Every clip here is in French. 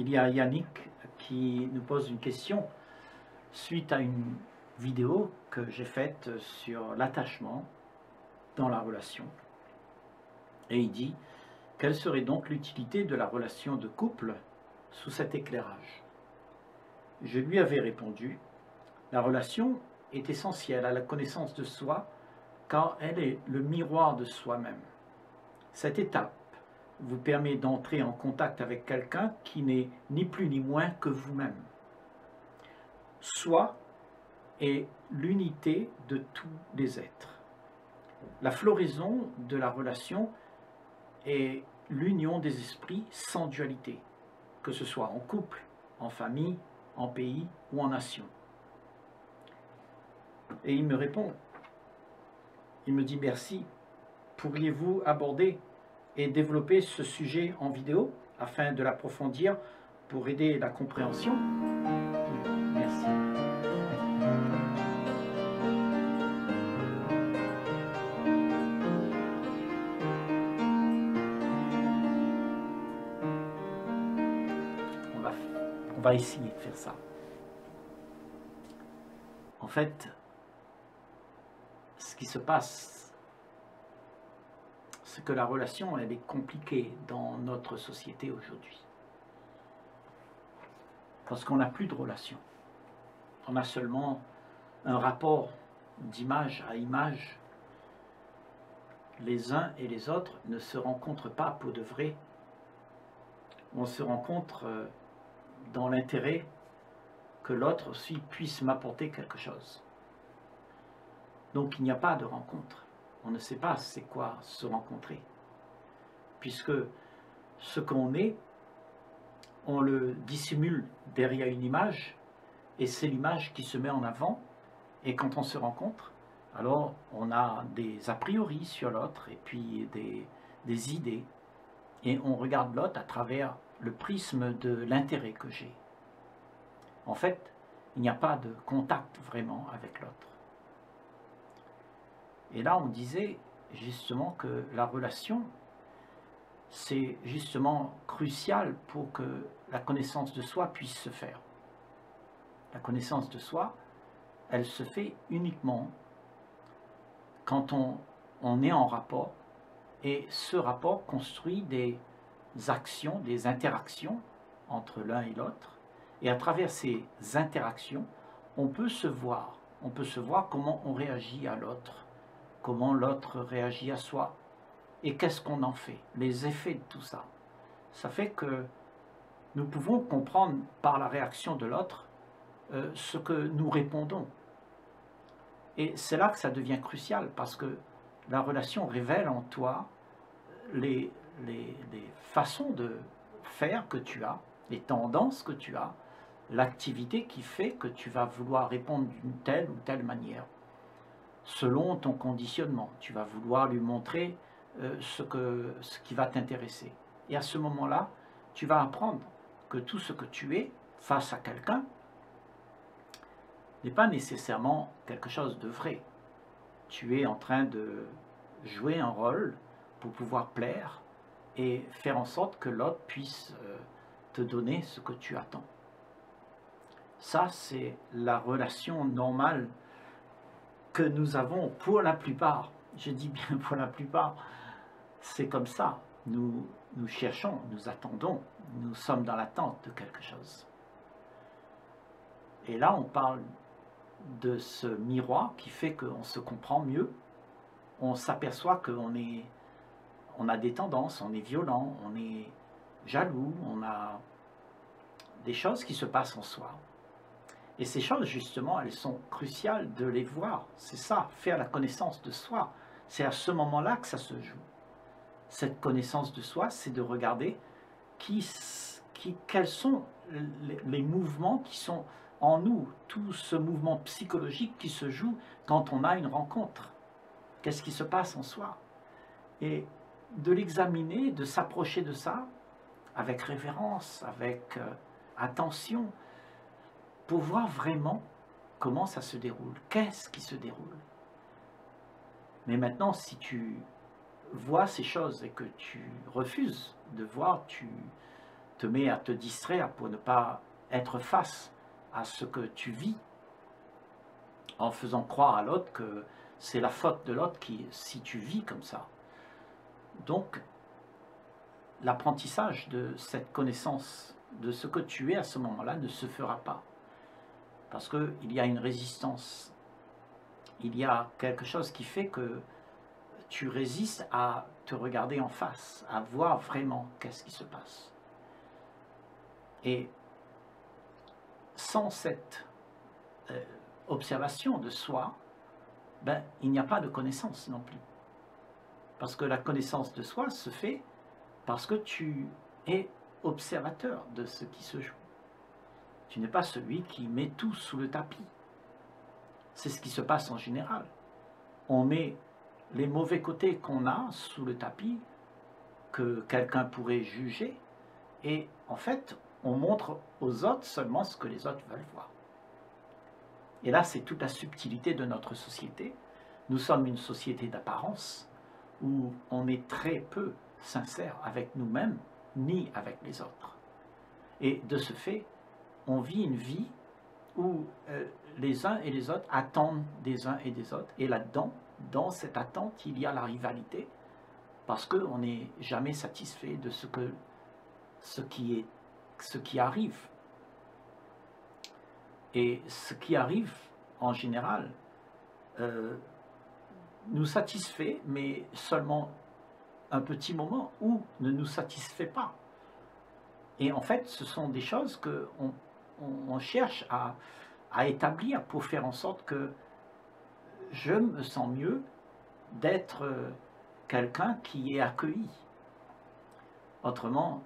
il y a Yannick qui nous pose une question suite à une vidéo que j'ai faite sur l'attachement dans la relation. Et il dit, quelle serait donc l'utilité de la relation de couple sous cet éclairage? Je lui avais répondu, la relation est essentielle à la connaissance de soi car elle est le miroir de soi-même. Cette étape vous permet d'entrer en contact avec quelqu'un qui n'est ni plus ni moins que vous-même. Soi est l'unité de tous les êtres. La floraison de la relation est l'union des esprits sans dualité, que ce soit en couple, en famille, en pays ou en nation. Et il me répond, il me dit merci, pourriez-vous aborder et développer ce sujet en vidéo afin de l'approfondir pour aider la compréhension Merci. On va, on va essayer de faire ça. En fait, ce qui se passe, que la relation, elle est compliquée dans notre société aujourd'hui. Parce qu'on n'a plus de relation. On a seulement un rapport d'image à image. Les uns et les autres ne se rencontrent pas pour de vrai. On se rencontre euh, dans l'intérêt que l'autre aussi puisse m'apporter quelque chose. Donc il n'y a pas de rencontre. On ne sait pas c'est quoi se rencontrer. Puisque ce qu'on est, on le dissimule derrière une image, et c'est l'image qui se met en avant, et quand on se rencontre, alors on a des a priori sur l'autre, et puis des, idées, et on regarde l'autre à travers le prisme de l'intérêt que j'ai. En fait, il n'y a pas de contact vraiment avec l'autre. Et là, on disait justement que la relation, c'est justement crucial pour que la connaissance de soi puisse se faire. La connaissance de soi, elle se fait uniquement quand on, est en rapport et ce rapport construit des actions, des interactions entre l'un et l'autre. Et à travers ces interactions, on peut se voir, on peut se voir comment on réagit à l'autre, comment l'autre réagit à soi et qu'est-ce qu'on en fait, les effets de tout ça. Ça fait que nous pouvons comprendre par la réaction de l'autre euh, ce que nous répondons. Et c'est là que ça devient crucial parce que la relation révèle en toi les, façons de faire que tu as, les tendances que tu as, l'activité qui fait que tu vas vouloir répondre d'une telle ou telle manière selon ton conditionnement. Tu vas vouloir lui montrer euh, ce, que, ce qui va t'intéresser. Et à ce moment-là, tu vas apprendre que tout ce que tu es face à quelqu'un n'est pas nécessairement quelque chose de vrai. Tu es en train de jouer un rôle pour pouvoir plaire et faire en sorte que l'autre puisse euh, te donner ce que tu attends. Ça, c'est la relation normale que nous avons pour la plupart, je dis bien pour la plupart, c'est comme ça. Nous, cherchons, nous attendons, nous sommes dans l'attente de quelque chose. Et là, on parle de ce miroir qui fait qu'on se comprend mieux. On s'aperçoit qu'on est, on a des tendances, on est violent, on est jaloux, on a des choses qui se passent en soi. Et ces choses, justement, elles sont cruciales de les voir. C'est ça, faire la connaissance de soi. C'est à ce moment-là que ça se joue. Cette connaissance de soi, c'est de regarder qui, quels sont les, les mouvements qui sont en nous, tout ce mouvement psychologique qui se joue quand on a une rencontre. Qu'est-ce qui se passe en soi? Et de l'examiner, de s'approcher de ça avec révérence, avec euh, attention, pour voir vraiment comment ça se déroule, qu'est-ce qui se déroule? Mais maintenant, si tu vois ces choses et que tu refuses de voir, tu, te mets à te distraire pour ne pas être face à ce que tu vis, en faisant croire à l'autre que c'est la faute de l'autre qui, si tu vis comme ça. Donc, l'apprentissage de cette connaissance de ce que tu es à ce moment-là ne se fera pas. Parce qu'il y a une résistance. Il y a quelque chose qui fait que tu résistes à te regarder en face, à voir vraiment qu'est-ce qui se passe. Et sans cette euh, observation de soi, ben, il n'y a pas de connaissance non plus. Parce que la connaissance de soi se fait parce que tu es observateur de ce qui se joue. Tu n'es pas celui qui met tout sous le tapis. C'est ce qui se passe en général. On met les mauvais côtés qu'on a sous le tapis, que quelqu'un pourrait juger, et en fait, on montre aux autres seulement ce que les autres veulent voir. Et là, c'est toute la subtilité de notre société. Nous sommes une société d'apparence où on est très peu sincère avec nous-mêmes ni avec les autres. Et de ce fait, on vit une vie où euh, les uns et les autres attendent des uns et des autres. Et là-dedans, dans cette attente, il y a la rivalité, parce qu'on n'est jamais satisfait de ce, que, ce, qui arrive. Et ce qui arrive, en général, euh, nous satisfait, mais seulement un petit moment, ou ne nous satisfait pas. Et en fait, ce sont des choses qu'on on, cherche à, établir pour faire en sorte que je me sens mieux d'être euh, quelqu'un qui est accueilli. Autrement,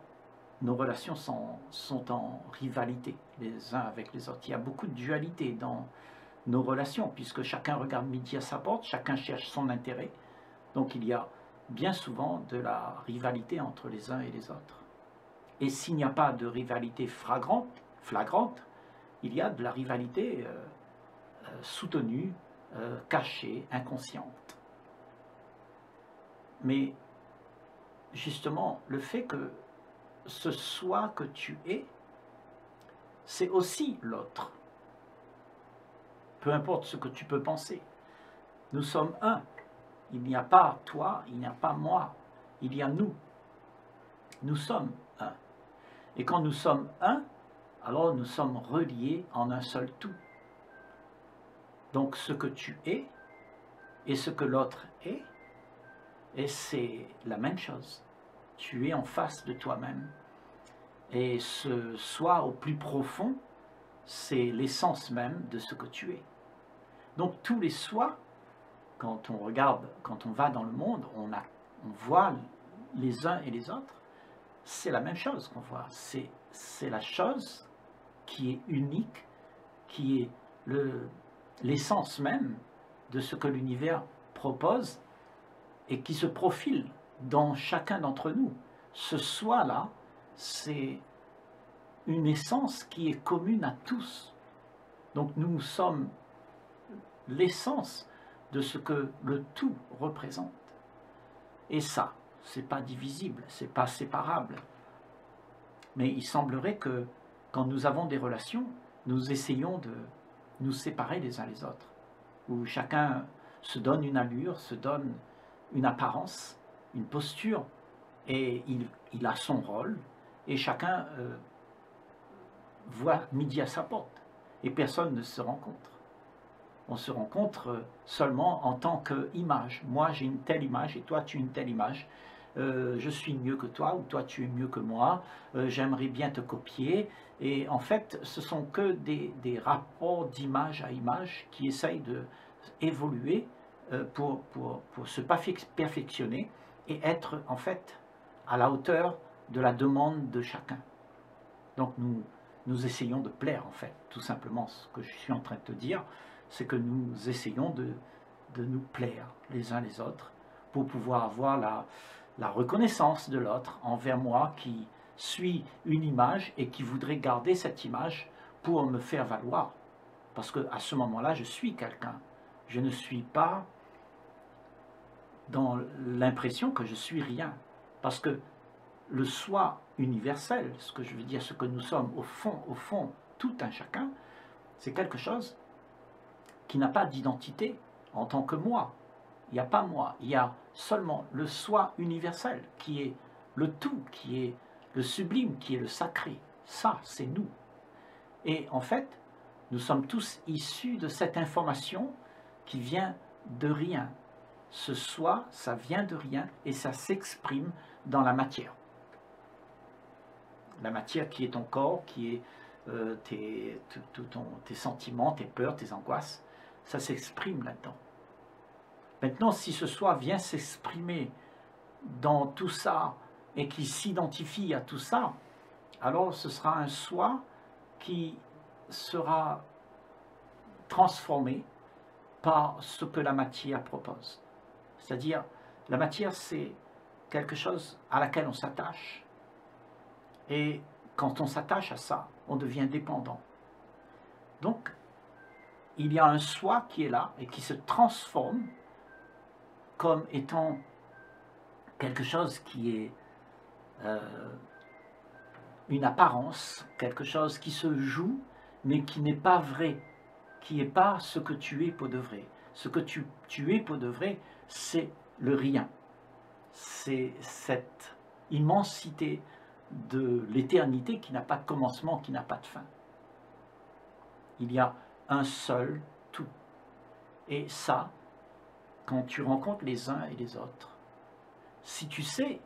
nos relations sont, sont, en rivalité les uns avec les autres. Il y a beaucoup de dualité dans nos relations, puisque chacun regarde midi à sa porte, chacun cherche son intérêt. Donc il y a bien souvent de la rivalité entre les uns et les autres. Et s'il n'y a pas de rivalité flagrante, flagrante, il y a de la rivalité euh, euh, soutenue, euh, cachée, inconsciente. Mais justement, le fait que ce soit que tu es, c'est aussi l'autre. Peu importe ce que tu peux penser. Nous sommes un. Il n'y a pas toi, il n'y a pas moi. Il y a nous. Nous sommes un. Et quand nous sommes un, alors nous sommes reliés en un seul tout. Donc ce que tu es et ce que l'autre est, et c'est la même chose. Tu es en face de toi-même. Et ce soi au plus profond, c'est l'essence même de ce que tu es. Donc tous les soi, quand on regarde, quand on va dans le monde, on, on voit les uns et les autres, c'est la même chose qu'on voit. C'est la chose qui est unique, qui est le, l'essence même de ce que l'univers propose et qui se profile dans chacun d'entre nous. Ce soi-là, c'est une essence qui est commune à tous. Donc nous sommes l'essence de ce que le tout représente. Et ça, c'est pas divisible, c'est pas séparable. Mais il semblerait que quand nous avons des relations, nous essayons de nous séparer les uns les autres, où chacun se donne une allure, se donne une apparence, une posture, et il, a son rôle, et chacun euh, voit midi à sa porte, et personne ne se rencontre. On se rencontre seulement en tant qu'image. Moi, j'ai une telle image, et toi, tu as une telle image. Euh, je suis mieux que toi, ou toi, tu es mieux que moi. Euh, j'aimerais bien te copier, et en fait, ce sont que des, rapports d'image à image qui essayent d'évoluer euh, pour, pour, pour, se perfectionner et être en fait à la hauteur de la demande de chacun. Donc nous, nous essayons de plaire en fait, tout simplement. Ce que je suis en train de te dire, c'est que nous essayons de, de nous plaire les uns les autres pour pouvoir avoir la, la reconnaissance de l'autre envers moi qui, suis une image et qui voudrait garder cette image pour me faire valoir. Parce qu'à ce moment-là, je suis quelqu'un. Je ne suis pas dans l'impression que je suis rien. Parce que le soi universel, ce que je veux dire, ce que nous sommes au fond, au fond, tout un chacun, c'est quelque chose qui n'a pas d'identité en tant que moi. Il n'y a pas moi, il y a seulement le soi universel qui est le tout, qui est le sublime, qui est le sacré. Ça, c'est nous. Et en fait, nous sommes tous issus de cette information qui vient de rien. Ce soi, ça vient de rien et ça s'exprime dans la matière. La matière qui est ton corps, qui est euh, tes, tes sentiments, tes peurs, tes angoisses, ça s'exprime là-dedans. Maintenant, si ce soi vient s'exprimer dans tout ça et qui s'identifie à tout ça, alors ce sera un soi qui sera transformé par ce que la matière propose. C'est-à-dire, la matière, c'est quelque chose à laquelle on s'attache. Et quand on s'attache à ça, on devient dépendant. Donc, il y a un soi qui est là et qui se transforme comme étant quelque chose qui est euh, une apparence, quelque chose qui se joue, mais qui n'est pas vrai, qui n'est pas ce que tu es pour de vrai. Ce que tu, tu es pour de vrai, c'est le rien. C'est cette immensité de l'éternité qui n'a pas de commencement, qui n'a pas de fin. Il y a un seul tout. Et ça, quand tu rencontres les uns et les autres, si tu sais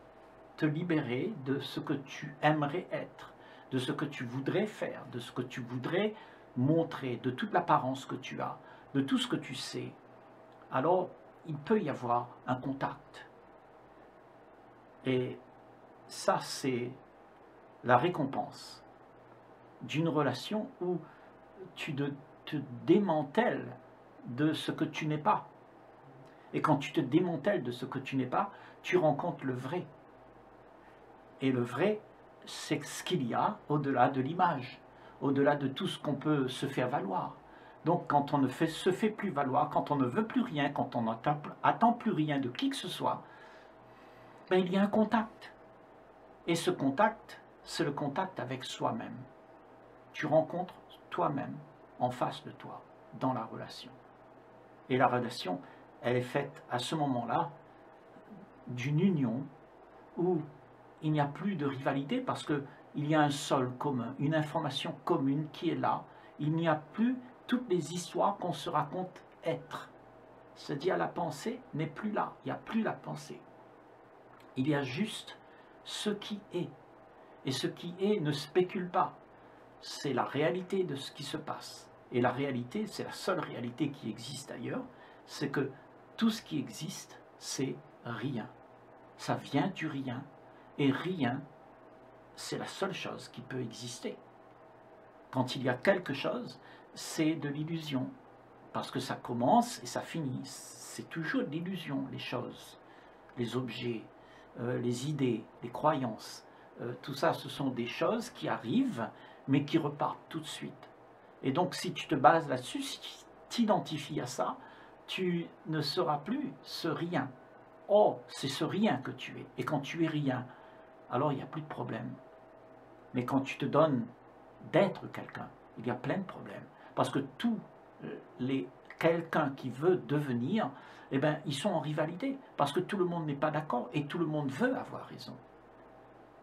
te libérer de ce que tu aimerais être, de ce que tu voudrais faire, de ce que tu voudrais montrer, de toute l'apparence que tu as, de tout ce que tu sais, alors il peut y avoir un contact. Et ça, c'est la récompense d'une relation où tu te démantèles de ce que tu n'es pas. Et quand tu te démantèles de ce que tu n'es pas, tu rencontres le vrai. Et le vrai, c'est ce qu'il y a au-delà de l'image, au-delà de tout ce qu'on peut se faire valoir. Donc quand on ne se fait plus valoir, quand on ne veut plus rien, quand on n'attend plus rien de qui que ce soit, ben, il y a un contact. Et ce contact, c'est le contact avec soi-même. Tu rencontres toi-même en face de toi, dans la relation. Et la relation, elle est faite à ce moment-là d'une union où il n'y a plus de rivalité parce qu'il y a un sol commun, une information commune qui est là. Il n'y a plus toutes les histoires qu'on se raconte être. C'est-à-dire la pensée n'est plus là, il n'y a plus la pensée. Il y a juste ce qui est. Et ce qui est ne spécule pas. C'est la réalité de ce qui se passe. Et la réalité, c'est la seule réalité qui existe ailleurs, c'est que tout ce qui existe, c'est rien. Ça vient du rien. Et rien, c'est la seule chose qui peut exister. Quand il y a quelque chose, c'est de l'illusion. Parce que ça commence et ça finit. C'est toujours de l'illusion, les choses, les objets, euh, les idées, les croyances. Euh, tout ça, ce sont des choses qui arrivent, mais qui repartent tout de suite. Et donc, si tu te bases là-dessus, si tu t'identifies à ça, tu ne seras plus ce rien. Oh, c'est ce rien que tu es. Et quand tu es rien, alors il n'y a plus de problème. Mais quand tu te donnes d'être quelqu'un, il y a plein de problèmes. Parce que tous euh, les quelqu'un qui veut devenir, eh bien, ils sont en rivalité. Parce que tout le monde n'est pas d'accord et tout le monde veut avoir raison.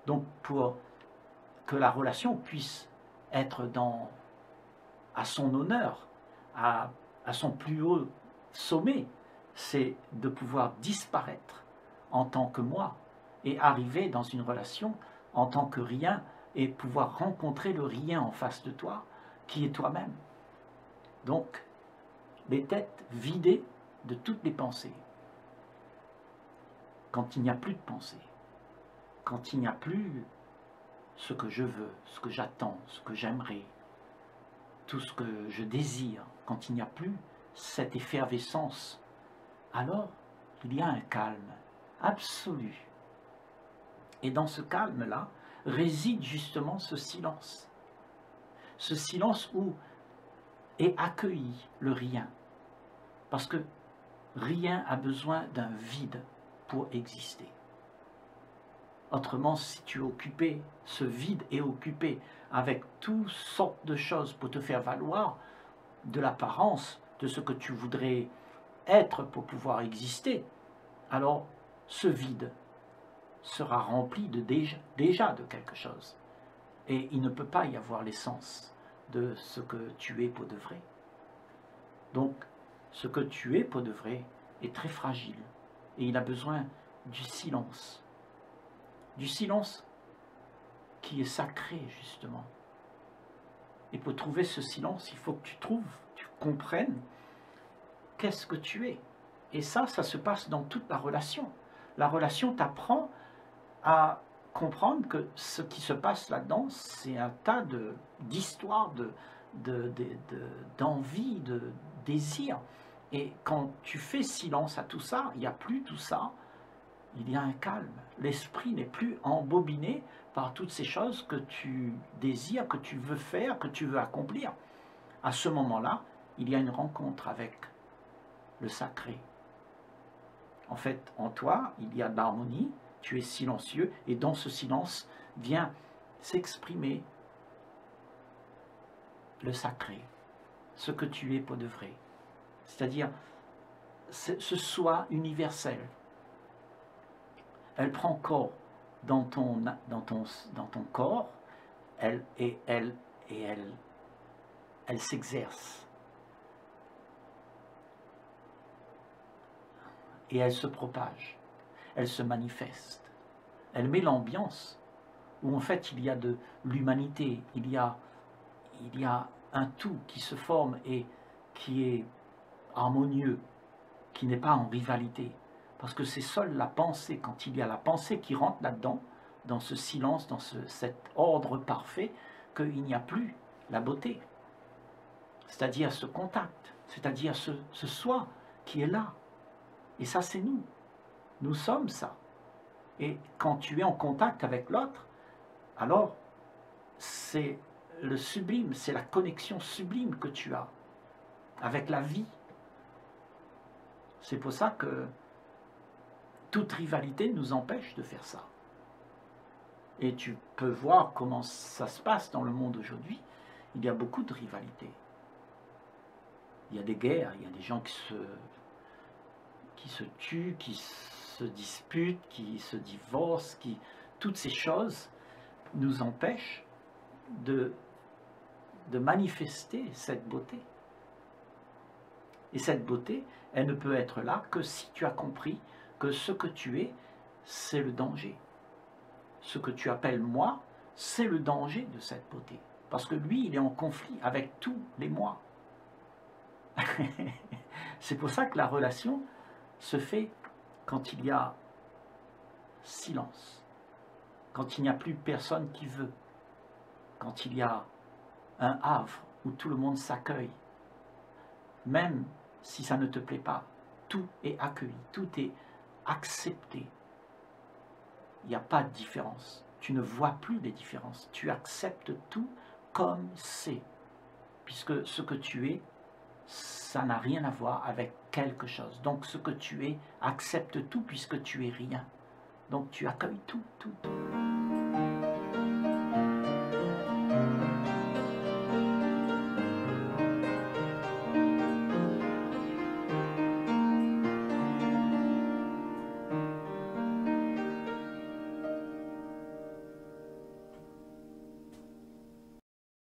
Donc, pour que la relation puisse être dans, à son honneur, à son plus haut sommet, c'est de pouvoir disparaître en tant que moi et arriver dans une relation en tant que rien et pouvoir rencontrer le rien en face de toi qui est toi-même. Donc, les têtes vidées de toutes les pensées. Quand il n'y a plus de pensée, quand il n'y a plus ce que je veux, ce que j'attends, ce que j'aimerais, tout ce que je désire, quand il n'y a plus cette effervescence, alors il y a un calme absolu. Et dans ce calme-là réside justement ce silence. Ce silence où est accueilli le rien. Parce que rien a besoin d'un vide pour exister. Autrement, si tu es occupé, ce vide est occupé avec toutes sortes de choses pour te faire valoir de l'apparence de ce que tu voudrais être pour pouvoir exister, alors ce vide sera rempli de déjà, déjà de quelque chose. Et il ne peut pas y avoir l'essence de ce que tu es pour de vrai. Donc, ce que tu es pour de vrai est très fragile et il a besoin du silence. Du silence qui est sacré, justement. Et pour trouver ce silence, il faut que tu trouves, tu comprennes qu'est-ce que tu es. Et ça, ça se passe dans toute la relation. La relation t'apprend à comprendre que ce qui se passe là-dedans, c'est un tas d'histoires, de, d'envie, de, de, de désir. Et quand tu fais silence à tout ça, il n'y a plus tout ça, il y a un calme. L'esprit n'est plus embobiné par toutes ces choses que tu désires, que tu veux faire, que tu veux accomplir. À ce moment-là, il y a une rencontre avec le sacré. En fait, en toi, il y a de l'harmonie, tu es silencieux, et dans ce silence vient s'exprimer le sacré, ce que tu es pour de vrai. C'est-à-dire ce soi universel. Elle prend corps dans ton, corps, elle, et elle, et elle, elle s'exerce. Et elle se propage, elle se manifeste, elle met l'ambiance où en fait il y a de l'humanité, il y a, il y a un tout qui se forme et qui est harmonieux, qui n'est pas en rivalité. Parce que c'est seule la pensée, quand il y a la pensée qui rentre là-dedans, dans ce silence, dans ce, cet ordre parfait, qu'il n'y a plus la beauté. C'est-à-dire ce contact, c'est-à-dire ce, ce soi qui est là. Et ça, c'est nous. Nous sommes ça. Et quand tu es en contact avec l'autre, alors c'est le sublime, c'est la connexion sublime que tu as avec la vie. C'est pour ça que toute rivalité nous empêche de faire ça. Et tu peux voir comment ça se passe dans le monde aujourd'hui. Il y a beaucoup de rivalités. Il y a des guerres, il y a des gens qui se, qui se tuent, qui se disputent, qui se divorcent, qui, toutes ces choses nous empêchent de, de manifester cette beauté. Et cette beauté, elle ne peut être là que si tu as compris que ce que tu es, c'est le danger. Ce que tu appelles moi, c'est le danger de cette beauté. Parce que lui, il est en conflit avec tous les moi. c'est pour ça que la relation se fait quand il y a silence, quand il n'y a plus personne qui veut, quand il y a un havre où tout le monde s'accueille, même si ça ne te plaît pas, tout est accueilli, tout est accepter. Il n'y a pas de différence. Tu ne vois plus les différences. Tu acceptes tout comme c'est. Puisque ce que tu es, ça n'a rien à voir avec chose. Donc ce que tu es, accepte tout puisque tu es rien. Donc tu accueilles tout, tout, tout.